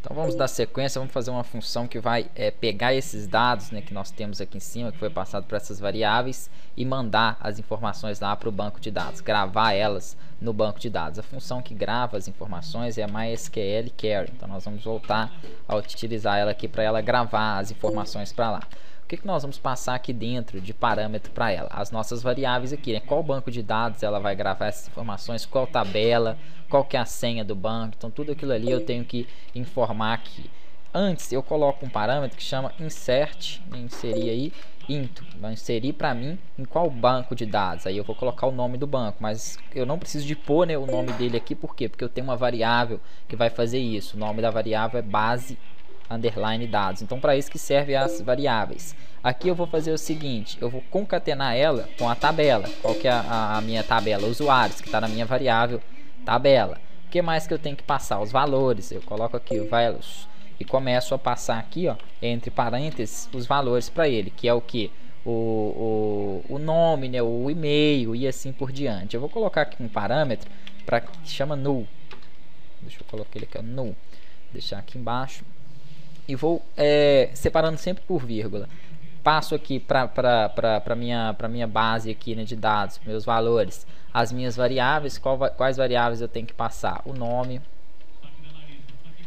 Então vamos dar sequência, vamos fazer uma função que vai é, pegar esses dados né, que nós temos aqui em cima, que foi passado para essas variáveis, e mandar as informações lá para o banco de dados, gravar elas no banco de dados. A função que grava as informações é a MySQL Carry, então nós vamos voltar a utilizar ela aqui para ela gravar as informações para lá. Que, que nós vamos passar aqui dentro de parâmetro para ela? As nossas variáveis aqui, né? qual banco de dados ela vai gravar essas informações, qual tabela, qual que é a senha do banco, então tudo aquilo ali eu tenho que informar aqui. Antes eu coloco um parâmetro que chama insert, inserir aí, into, vai inserir para mim em qual banco de dados, aí eu vou colocar o nome do banco, mas eu não preciso de pôr né, o nome dele aqui, por quê? Porque eu tenho uma variável que vai fazer isso, o nome da variável é base underline dados, então para isso que serve as variáveis. Aqui eu vou fazer o seguinte, eu vou concatenar ela com a tabela, qual que é a, a minha tabela, usuários, que está na minha variável tabela. O que mais que eu tenho que passar? Os valores. Eu coloco aqui o values e começo a passar aqui, ó, entre parênteses, os valores para ele, que é o que? O, o, o nome, né, o e-mail e assim por diante. Eu vou colocar aqui um parâmetro para que chama null. Deixa eu colocar ele aqui, ó, null. Deixar aqui embaixo. E vou é, separando sempre por vírgula passo aqui para minha, minha base aqui né, de dados, meus valores, as minhas variáveis, qual, quais variáveis eu tenho que passar? O nome,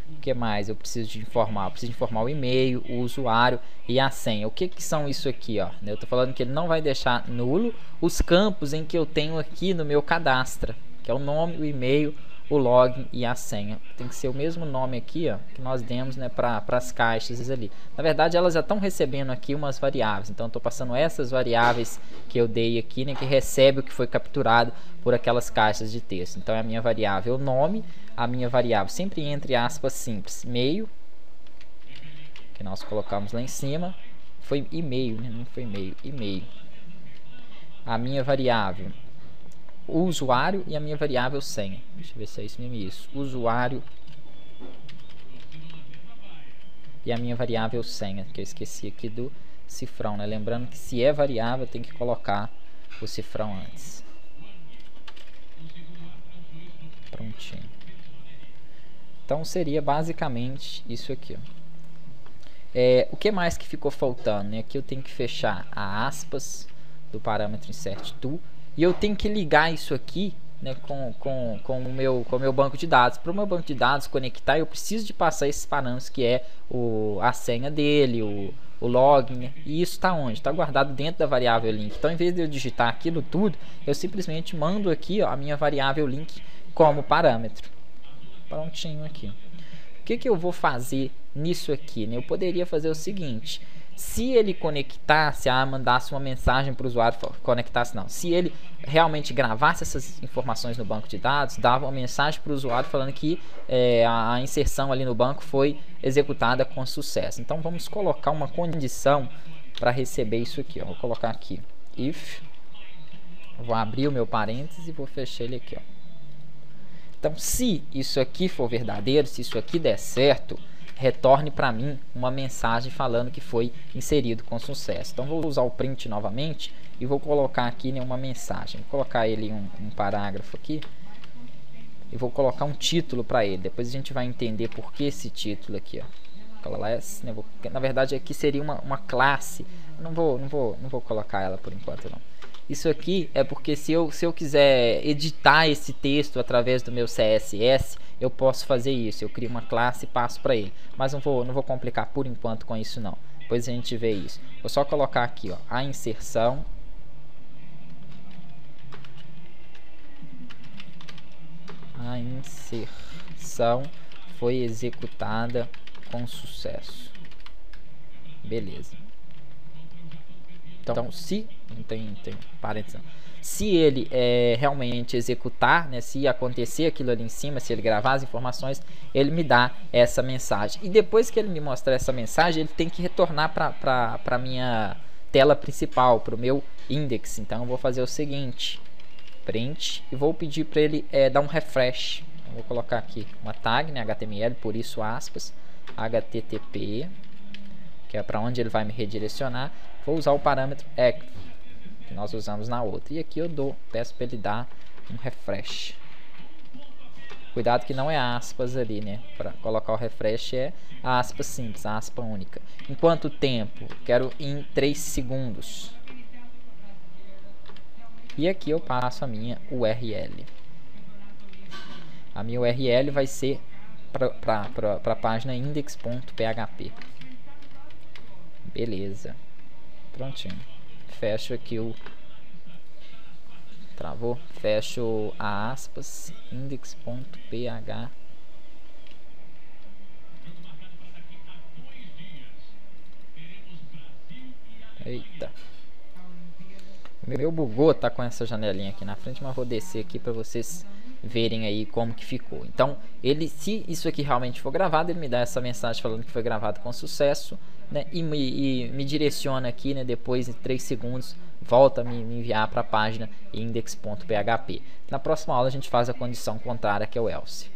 o que mais eu preciso de informar? Eu preciso informar o e-mail, o usuário e a senha. O que, que são isso aqui? Ó? Eu estou falando que ele não vai deixar nulo os campos em que eu tenho aqui no meu cadastro, que é o nome, o e-mail, o login e a senha. Tem que ser o mesmo nome aqui ó, que nós demos né, para as caixas ali. Na verdade, elas já estão recebendo aqui umas variáveis. Então, estou passando essas variáveis que eu dei aqui, né, que recebe o que foi capturado por aquelas caixas de texto. Então, é a minha variável nome, a minha variável sempre entre aspas simples, meio, que nós colocamos lá em cima, foi e-mail, né? não foi e-mail, e-mail. A minha variável o usuário e a minha variável senha. Deixa eu ver se é isso mesmo isso. Usuário e a minha variável senha, que eu esqueci aqui do cifrão, né? Lembrando que se é variável, tem que colocar o cifrão antes. Prontinho. Então seria basicamente isso aqui. É, o que mais que ficou faltando? Né? Aqui eu tenho que fechar a aspas do parâmetro insert to e eu tenho que ligar isso aqui né, com, com, com, o meu, com o meu banco de dados. Para o meu banco de dados conectar, eu preciso de passar esses parâmetros que é o, a senha dele, o, o login. Né? E isso está onde? Está guardado dentro da variável link. Então, em vez de eu digitar aquilo tudo, eu simplesmente mando aqui ó, a minha variável link como parâmetro. Prontinho aqui. O que, que eu vou fazer nisso aqui? Né? Eu poderia fazer o seguinte se ele conectasse, ah, mandasse uma mensagem para o usuário, conectasse não, se ele realmente gravasse essas informações no banco de dados, dava uma mensagem para o usuário falando que é, a, inserção ali no banco foi executada com sucesso. Então vamos colocar uma condição para receber isso aqui. Ó. Vou colocar aqui if, vou abrir o meu parênteses e vou fechar ele aqui. Ó. Então se isso aqui for verdadeiro, se isso aqui der certo, retorne para mim uma mensagem falando que foi inserido com sucesso. Então vou usar o print novamente e vou colocar aqui né, uma mensagem. Vou colocar ele um, um parágrafo aqui e vou colocar um título para ele. Depois a gente vai entender por que esse título aqui, ó. Class, né, vou, na verdade aqui seria uma, uma classe. Não vou, não vou, não vou colocar ela por enquanto não. Isso aqui é porque se eu, se eu quiser editar esse texto através do meu CSS, eu posso fazer isso. Eu crio uma classe e passo para ele. Mas não vou, não vou complicar por enquanto com isso não. Depois a gente vê isso. Vou só colocar aqui ó, a inserção. A inserção foi executada com sucesso. Beleza. Então, se não tem, tem parênteses, se ele é, realmente executar, né, se acontecer aquilo ali em cima, se ele gravar as informações, ele me dá essa mensagem. E depois que ele me mostrar essa mensagem, ele tem que retornar para a minha tela principal, para o meu index. Então eu vou fazer o seguinte: print e vou pedir para ele é, dar um refresh. Eu vou colocar aqui uma tag, né, HTML, por isso aspas, HTTP, que é para onde ele vai me redirecionar. Vou usar o parâmetro active que nós usamos na outra. E aqui eu dou, peço para ele dar um refresh. Cuidado que não é aspas ali, né? Para colocar o refresh é a aspa simples, a aspa única. Em quanto tempo? Quero em 3 segundos. E aqui eu passo a minha URL. A minha URL vai ser para a página index.php. Beleza. Prontinho. Fecho aqui o travou, fecho a aspas index.ph Eita. Meu bugou tá com essa janelinha aqui na frente, mas vou descer aqui para vocês verem aí como que ficou. Então, ele, se isso aqui realmente for gravado, ele me dá essa mensagem falando que foi gravado com sucesso, né? E me, e me direciona aqui, né? Depois de 3 segundos, volta a me, me enviar para a página index.php. Na próxima aula a gente faz a condição contrária que é o else.